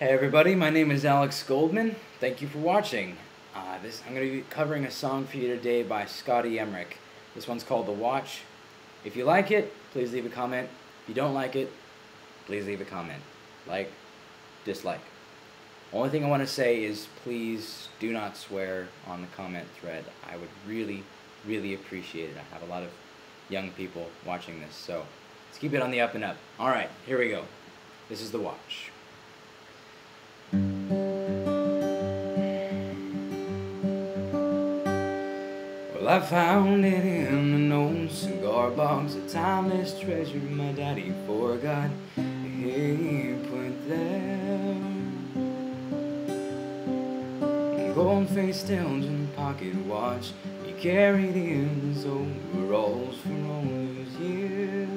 Hey everybody, my name is Alex Goldman. Thank you for watching. Uh, this I'm going to be covering a song for you today by Scotty Emerick. This one's called The Watch. If you like it, please leave a comment. If you don't like it, please leave a comment. Like, dislike. Only thing I want to say is please do not swear on the comment thread. I would really, really appreciate it. I have a lot of young people watching this, so let's keep it on the up and up. Alright, here we go. This is The Watch. Well, I found it in an old cigar box, a timeless treasure my daddy forgot. He put there. Gold faced Elgin pocket watch he carried in his overalls for all those years.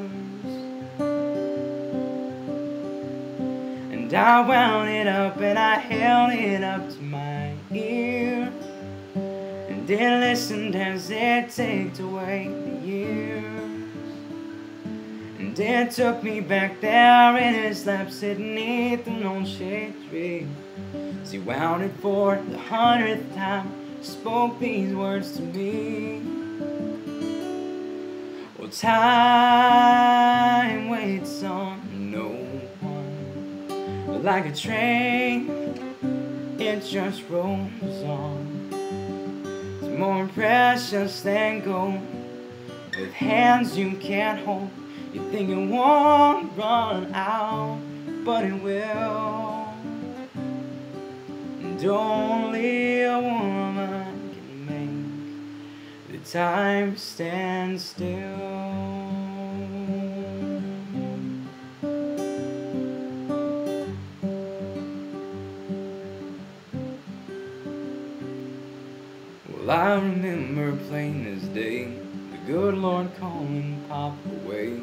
And I wound it up and I held it up to my ear. It listened as it ticked away the years. And it took me back there in his lap sitting neath an old shade tree. As he wound it for the hundredth time, spoke these words to me. Well, time waits on no one, but like a train, it just rolls on. More precious than gold, with hands you can't hold. You think it won't run out, but it will. And only a woman can make the time stand still. Well, I remember plain as day the good Lord calling Pop away.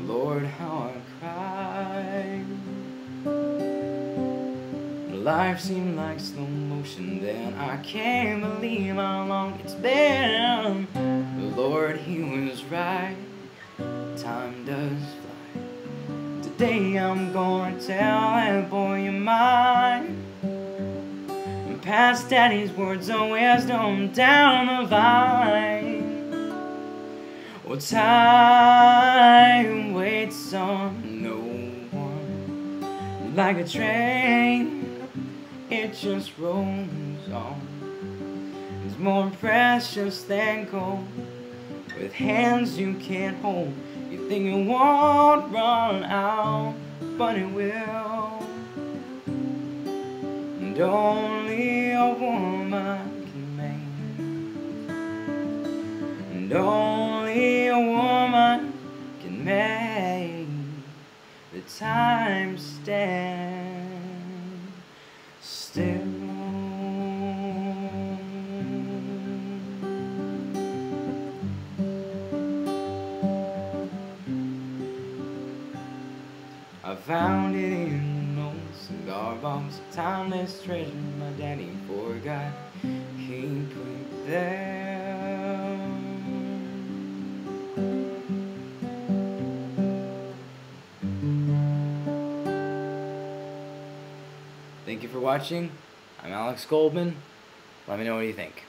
Lord, how I cried. Life seemed like slow motion then. I can't believe how long it's been. The Lord, He was right. Time does fly. Today I'm gonna tell that boy you're mine. Pass Daddy's words of wisdom down the line. Well, time waits on no one like a train it just rolls on. It's more precious than gold, with hands you can't hold. You think it won't run out, but it will. Only woman can make. And only a woman can make the time stand still. Found it in an old cigar box, timeless treasure my daddy forgot. He put there. Thank you for watching. I'm Alex Goldman. Let me know what you think.